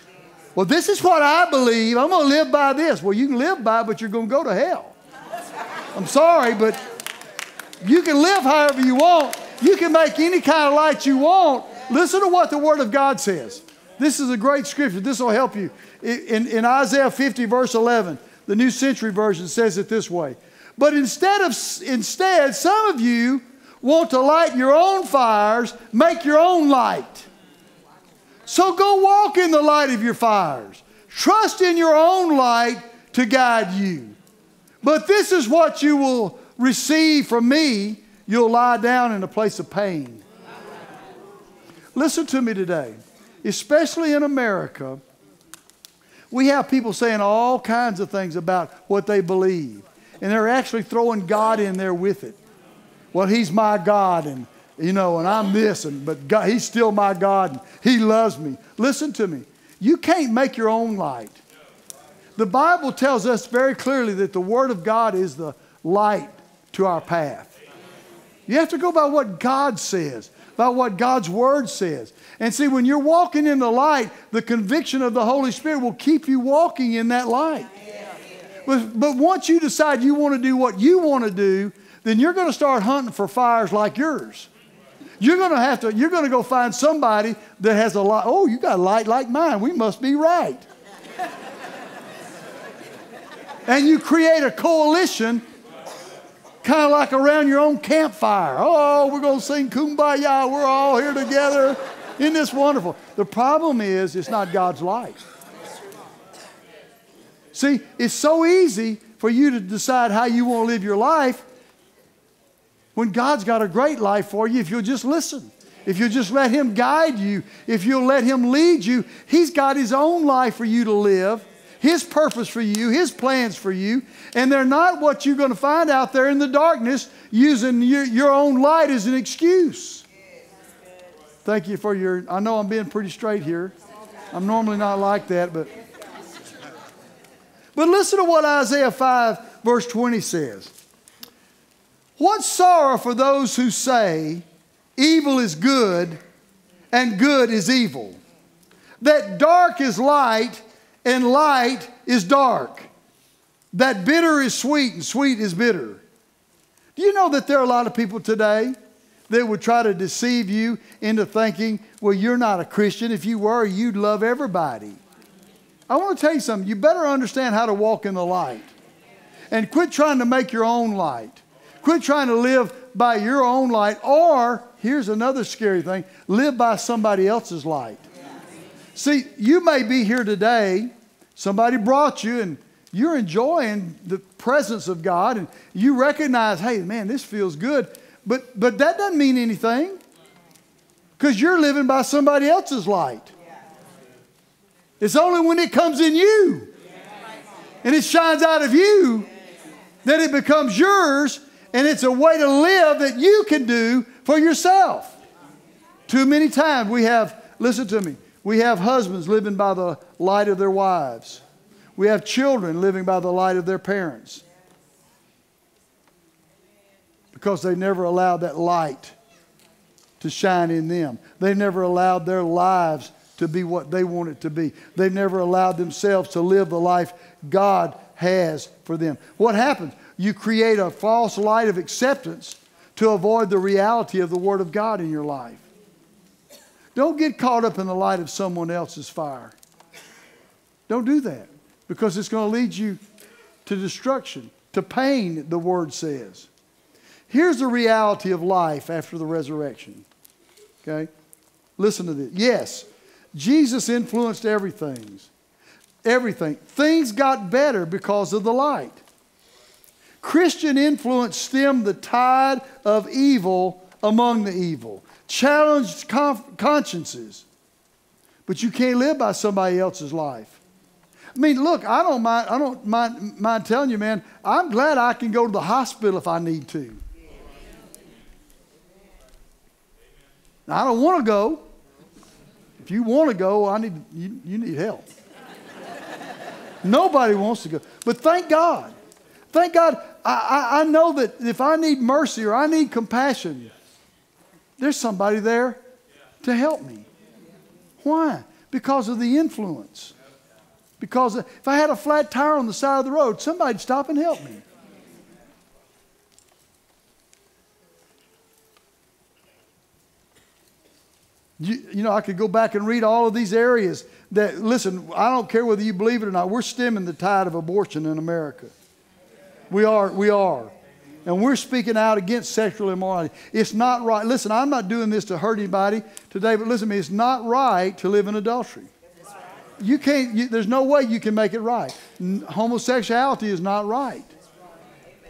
Well, this is what I believe. I'm going to live by this. Well, you can live by but you're going to go to hell. I'm sorry, but you can live however you want. You can make any kind of light you want. Listen to what the Word of God says. This is a great scripture. This will help you. In, in Isaiah 50, verse 11, the New Century Version says it this way. But instead of instead, some of you want to light your own fires, make your own light. So go walk in the light of your fires. Trust in your own light to guide you. But this is what you will receive from me. You'll lie down in a place of pain. Listen to me today. Especially in America, we have people saying all kinds of things about what they believe. And they're actually throwing God in there with it. Well, He's my God, and you know, and I'm this, and but God, He's still my God, and He loves me. Listen to me. You can't make your own light. The Bible tells us very clearly that the Word of God is the light to our path. You have to go by what God says, by what God's Word says. And see, when you're walking in the light, the conviction of the Holy Spirit will keep you walking in that light. But, but once you decide you want to do what you want to do, then you're going to start hunting for fires like yours. You're going to have to, you're going to go find somebody that has a light. Oh, you got a light like mine. We must be right. And you create a coalition kind of like around your own campfire. Oh, we're going to sing kumbaya. We're all here together. Isn't this wonderful? The problem is, it's not God's light. See, it's so easy for you to decide how you want to live your life when God's got a great life for you if you'll just listen. If you'll just let Him guide you, if you'll let Him lead you, He's got His own life for you to live, His purpose for you, His plans for you, and they're not what you're going to find out there in the darkness using your, your own light as an excuse. Thank you for your, I know I'm being pretty straight here. I'm normally not like that, but. But listen to what Isaiah 5, verse 20 says. What sorrow for those who say, evil is good and good is evil. That dark is light and light is dark. That bitter is sweet and sweet is bitter. Do you know that there are a lot of people today that would try to deceive you into thinking, well, you're not a Christian. If you were, you'd love everybody. I want to tell you something. You better understand how to walk in the light and quit trying to make your own light. Quit trying to live by your own light, or here's another scary thing live by somebody else's light. See, you may be here today, somebody brought you, and you're enjoying the presence of God, and you recognize, hey, man, this feels good. But, but that doesn't mean anything because you're living by somebody else's light. It's only when it comes in you and it shines out of you that it becomes yours and it's a way to live that you can do for yourself. Too many times we have, listen to me, we have husbands living by the light of their wives. We have children living by the light of their parents because they never allowed that light to shine in them. They never allowed their lives to be what they want it to be. They've never allowed themselves to live the life God has for them. What happens? You create a false light of acceptance to avoid the reality of the Word of God in your life. Don't get caught up in the light of someone else's fire. Don't do that because it's going to lead you to destruction, to pain, the Word says. Here's the reality of life after the resurrection. Okay? Listen to this. Yes, Jesus influenced everything. Everything. Things got better because of the light. Christian influence stemmed the tide of evil among the evil, challenged consciences. But you can't live by somebody else's life. I mean, look, I don't mind, I don't mind, mind telling you, man, I'm glad I can go to the hospital if I need to. Now, I don't want to go. If you want to go, I need, you, you need help. Nobody wants to go. But thank God. Thank God, I, I, I know that if I need mercy or I need compassion, there's somebody there to help me. Why? Because of the influence. Because if I had a flat tire on the side of the road, somebody'd stop and help me. You, you, know, I could go back and read all of these areas that, listen, I don't care whether you believe it or not, we're stemming the tide of abortion in America. We are, we are. And we're speaking out against sexual immorality. It's not right. Listen, I'm not doing this to hurt anybody today, but listen to me, it's not right to live in adultery. You can't, you, there's no way you can make it right. Homosexuality is not right.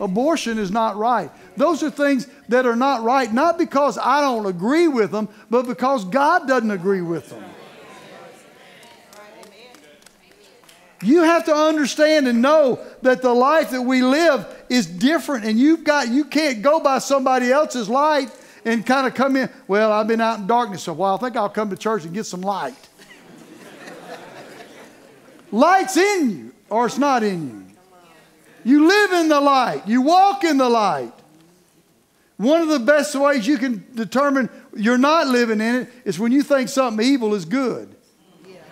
Abortion is not right. Those are things that are not right, not because I don't agree with them, but because God doesn't agree with them. You have to understand and know that the life that we live is different, and you've got you can't go by somebody else's light and kind of come in. Well, I've been out in darkness a while. I think I'll come to church and get some light. Light's in you, or it's not in you. You live in the light. You walk in the light. One of the best ways you can determine you're not living in it is when you think something evil is good.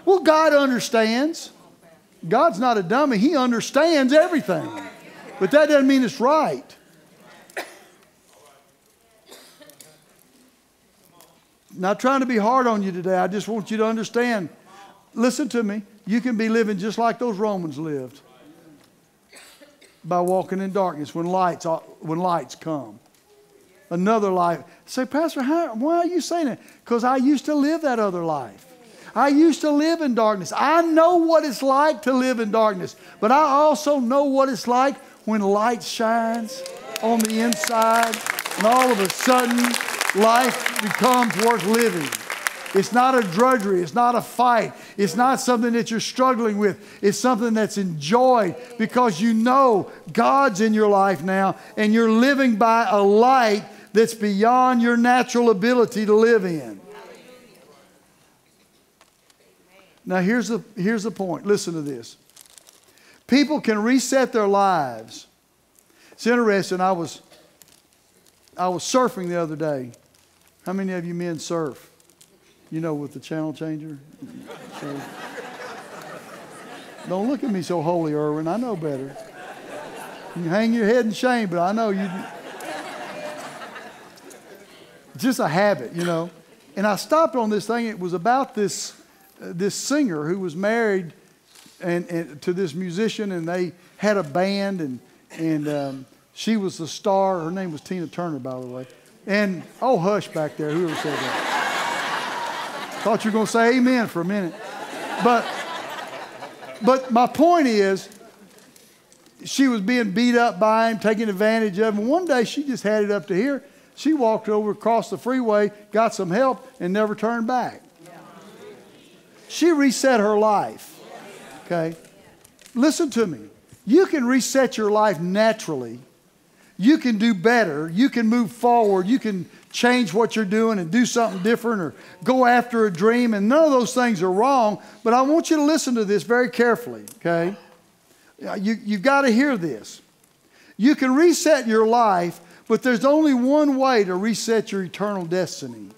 Well, God understands. God's not a dummy, He understands everything. But that doesn't mean it's right. Not trying to be hard on you today. I just want you to understand. Listen to me. You can be living just like those Romans lived by walking in darkness when lights, when lights come. Another life. Say, Pastor, how, why are you saying that? Because I used to live that other life. I used to live in darkness. I know what it's like to live in darkness, but I also know what it's like when light shines on the inside and all of a sudden life becomes worth living. It's not a drudgery. It's not a fight. It's not something that you're struggling with. It's something that's enjoyed because you know God's in your life now and you're living by a light that's beyond your natural ability to live in. Now, here's the, here's the point. Listen to this. People can reset their lives. It's interesting. I was, I was surfing the other day. How many of you men surf? You know, with the channel changer? So, don't look at me so holy, Irwin. I know better. You hang your head in shame, but I know you. Just a habit, you know. And I stopped on this thing. It was about this, this singer who was married and, and, to this musician, and they had a band, and, and um, she was the star. Her name was Tina Turner, by the way. And, oh, hush back there, whoever said that. Thought you were going to say amen for a minute. But, but my point is, she was being beat up by him, taking advantage of him. One day she just had it up to here. She walked over across the freeway, got some help, and never turned back. She reset her life. Okay? Listen to me. You can reset your life naturally. You can do better. You can move forward. You can change what you're doing and do something different or go after a dream. And none of those things are wrong, but I want you to listen to this very carefully, okay? Uh, you, you've got to hear this. You can reset your life, but there's only one way to reset your eternal destiny.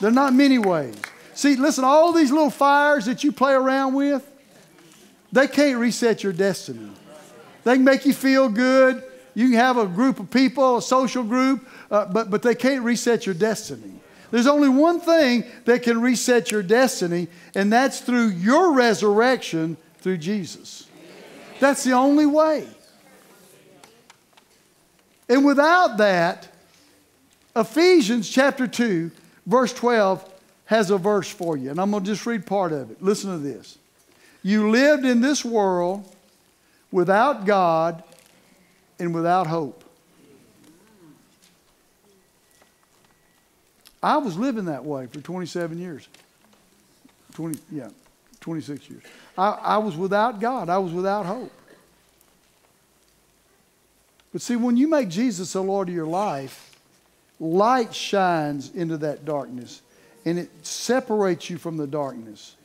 There are not many ways. See, listen, all these little fires that you play around with, they can't reset your destiny. They can make you feel good. You can have a group of people, a social group, uh, but, but they can't reset your destiny. There's only one thing that can reset your destiny, and that's through your resurrection through Jesus. That's the only way. And without that, Ephesians chapter 2, verse 12, has a verse for you. And I'm going to just read part of it. Listen to this. You lived in this world without God and without hope. I was living that way for 27 years. 20, yeah, 26 years. I, I was without God. I was without hope. But see, when you make Jesus the Lord of your life, light shines into that darkness and it separates you from the darkness.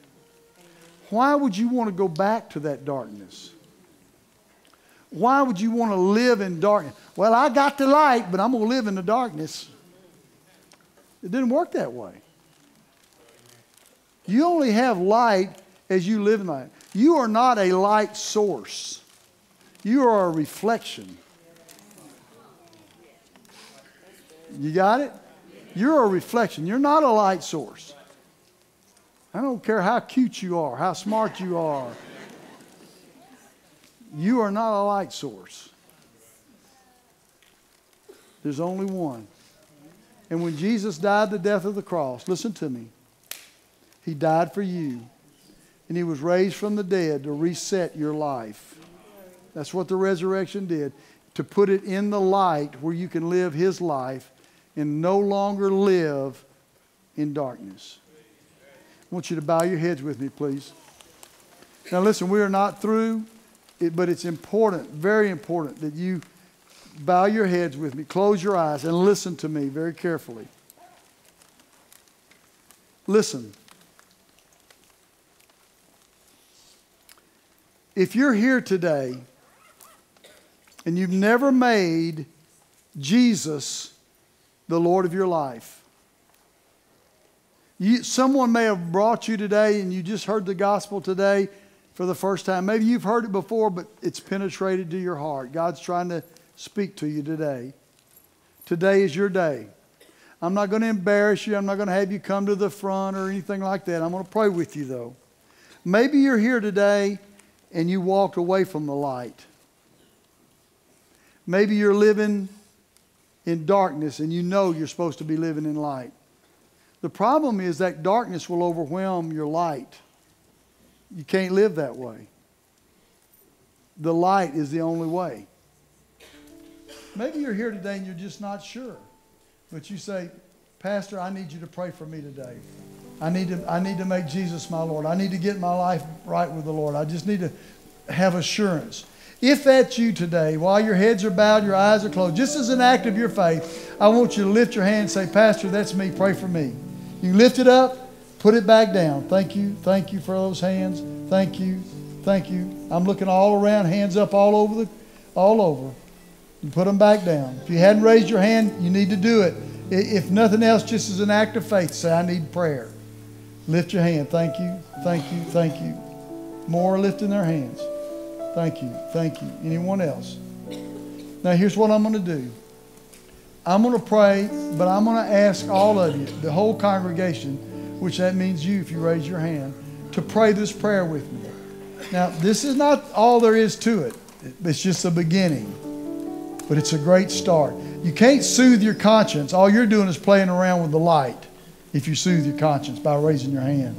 Why would you want to go back to that darkness? Why would you want to live in darkness? Well, I got the light, but I'm going to live in the darkness. It didn't work that way. You only have light as you live in light. You are not a light source, you are a reflection. You got it? You're a reflection. You're not a light source. I don't care how cute you are, how smart you are. You are not a light source. There's only one. And when Jesus died the death of the cross, listen to me, he died for you. And he was raised from the dead to reset your life. That's what the resurrection did, to put it in the light where you can live his life and no longer live in darkness. I want you to bow your heads with me, please. Now, listen, we are not through, but it's important, very important, that you bow your heads with me, close your eyes, and listen to me very carefully. Listen. If you're here today and you've never made Jesus the Lord of your life, you, someone may have brought you today and you just heard the gospel today for the first time. Maybe you've heard it before, but it's penetrated to your heart. God's trying to speak to you today. Today is your day. I'm not going to embarrass you. I'm not going to have you come to the front or anything like that. I'm going to pray with you, though. Maybe you're here today and you walked away from the light. Maybe you're living in darkness and you know you're supposed to be living in light. The problem is that darkness will overwhelm your light. You can't live that way. The light is the only way. Maybe you're here today and you're just not sure. But you say, Pastor, I need you to pray for me today. I need to, I need to make Jesus my Lord. I need to get my life right with the Lord. I just need to have assurance. If that's you today, while your heads are bowed, your eyes are closed, just as an act of your faith, I want you to lift your hand and say, Pastor, that's me. Pray for me. You lift it up, put it back down. Thank you. Thank you for those hands. Thank you. Thank you. I'm looking all around, hands up all over the all over. You put them back down. If you hadn't raised your hand, you need to do it. If nothing else, just as an act of faith, say, I need prayer. Lift your hand. Thank you. Thank you. Thank you. More lifting their hands. Thank you. Thank you. Anyone else? Now, here's what I'm going to do I'm going to pray, but I'm going to ask all of you, the whole congregation, which that means you if you raise your hand, to pray this prayer with me. Now, this is not all there is to it, it's just a beginning but it's a great start. You can't soothe your conscience. All you're doing is playing around with the light if you soothe your conscience by raising your hand.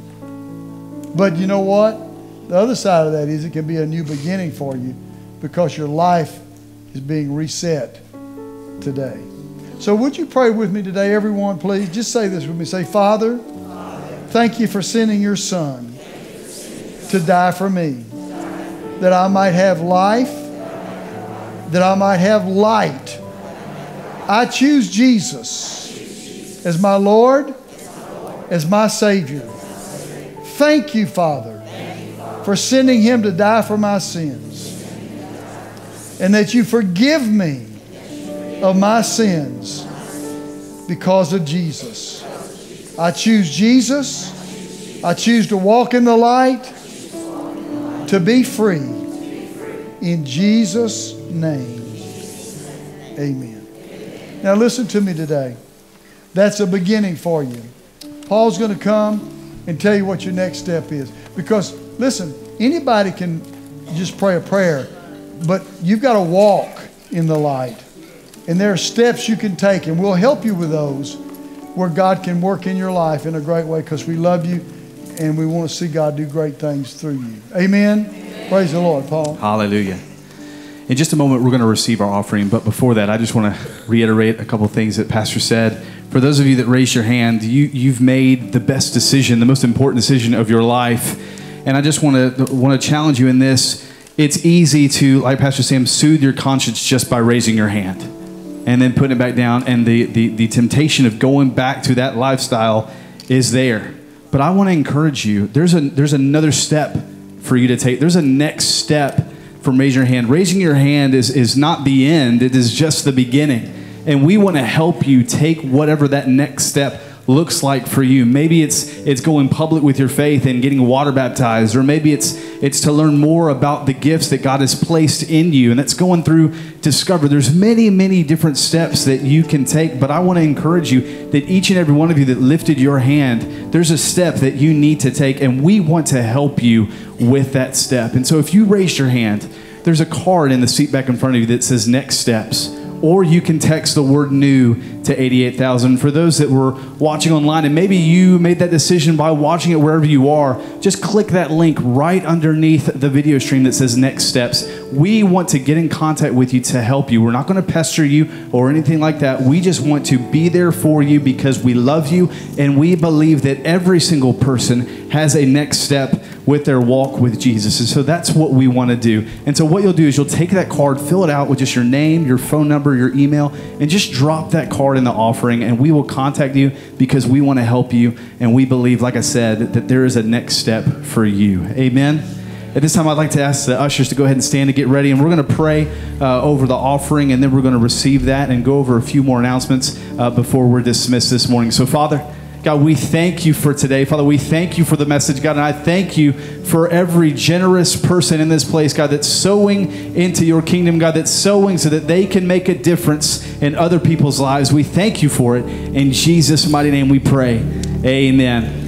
But you know what? The other side of that is it can be a new beginning for you because your life is being reset today. So, would you pray with me today, everyone, please? Just say this with me. Say, Father, thank you for sending your Son to die for me, that I might have life that I might have light. I choose Jesus as my Lord, as my Savior. Thank you, Father, for sending Him to die for my sins. And that you forgive me of my sins because of Jesus. I choose Jesus. I choose to walk in the light, to be free. In Jesus' name. Amen. Now, listen to me today. That's a beginning for you. Paul's going to come and tell you what your next step is. Because, listen, anybody can just pray a prayer, but you've got to walk in the light. And there are steps you can take, and we'll help you with those where God can work in your life in a great way because we love you and we want to see God do great things through you. Amen. Amen. Praise the Lord, Paul. Hallelujah. In just a moment, we're going to receive our offering. But before that, I just want to reiterate a couple things that Pastor said. For those of you that raised your hand, you, you've made the best decision, the most important decision of your life. And I just want to want to challenge you in this. It's easy to, like Pastor Sam, soothe your conscience just by raising your hand and then putting it back down. And the, the, the temptation of going back to that lifestyle is there. But I want to encourage you. There's a there's another step for you to take. There's a next step from raising your hand. Raising your hand is is not the end. It is just the beginning. And we want to help you take whatever that next step looks like for you. Maybe it's it's going public with your faith and getting water baptized, or maybe it's it's to learn more about the gifts that God has placed in you, and that's going through discover. There's many many different steps that you can take, but I want to encourage you that each and every one of you that lifted your hand, there's a step that you need to take, and we want to help you with that step. And so if you raised your hand, there's a card in the seat back in front of you that says next steps or you can text the word new to 88,000. For those that were watching online, and maybe you made that decision by watching it wherever you are, just click that link right underneath the video stream that says next steps. We want to get in contact with you to help you. We're not going to pester you or anything like that. We just want to be there for you because we love you and we believe that every single person has a next step with their walk with Jesus. And so that's what we want to do. And so what you'll do is you'll take that card, fill it out with just your name, your phone number, your email, and just drop that card in the offering and we will contact you because we want to help you and we believe like I said that there is a next step for you. Amen. At this time, I'd like to ask the ushers to go ahead and stand and get ready. And we're going to pray uh, over the offering, and then we're going to receive that and go over a few more announcements uh, before we're dismissed this morning. So, Father, God, we thank you for today. Father, we thank you for the message, God, and I thank you for every generous person in this place, God, that's sowing into your kingdom, God, that's sowing so that they can make a difference in other people's lives. We thank you for it. In Jesus' mighty name we pray. Amen.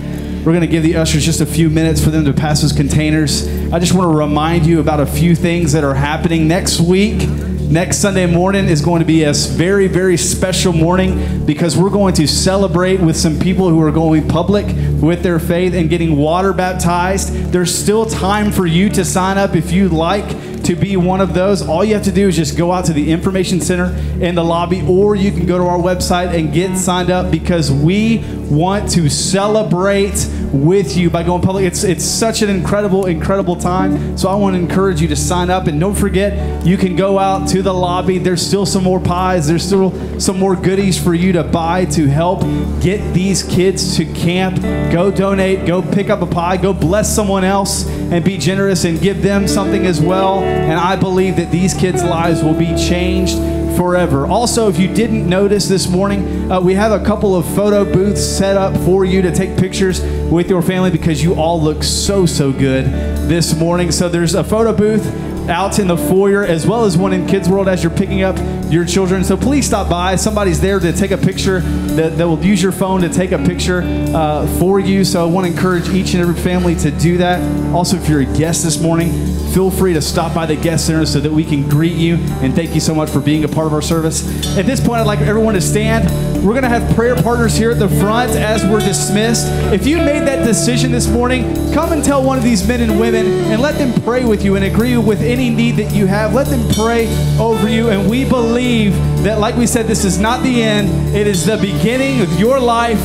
We're going to give the ushers just a few minutes for them to pass those containers. I just want to remind you about a few things that are happening next week. Next Sunday morning is going to be a very, very special morning because we're going to celebrate with some people who are going public with their faith and getting water baptized. There's still time for you to sign up if you'd like to be one of those. All you have to do is just go out to the information center in the lobby, or you can go to our website and get signed up because we want to celebrate with you by going public. It's it's such an incredible, incredible time. So I want to encourage you to sign up and don't forget you can go out to the lobby. There's still some more pies. There's still some more goodies for you to buy to help get these kids to camp. Go donate. Go pick up a pie. Go bless someone else and be generous and give them something as well. And I believe that these kids' lives will be changed forever. Also, if you didn't notice this morning, uh, we have a couple of photo booths set up for you to take pictures with your family because you all look so, so good this morning. So there's a photo booth out in the foyer as well as one in Kids World as you're picking up your children. So please stop by. Somebody's there to take a picture that, that will use your phone to take a picture uh, for you. So I want to encourage each and every family to do that. Also, if you're a guest this morning, feel free to stop by the guest center so that we can greet you. And thank you so much for being a part of our service. At this point, I'd like everyone to stand. We're going to have prayer partners here at the front as we're dismissed. If you made that decision this morning, come and tell one of these men and women and let them pray with you and agree with any need that you have. Let them pray over you. And we believe believe that, like we said, this is not the end, it is the beginning of your life,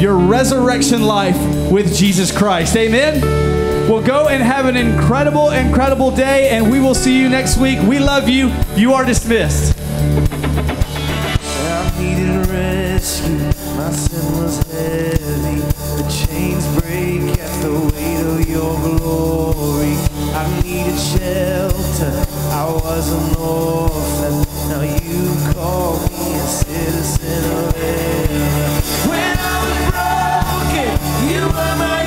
your resurrection life with Jesus Christ. Amen. Well, go and have an incredible, incredible day, and we will see you next week. We love you. You are dismissed. shelter I was an orphan, now you call me a citizen of heaven. When I was broken, you were my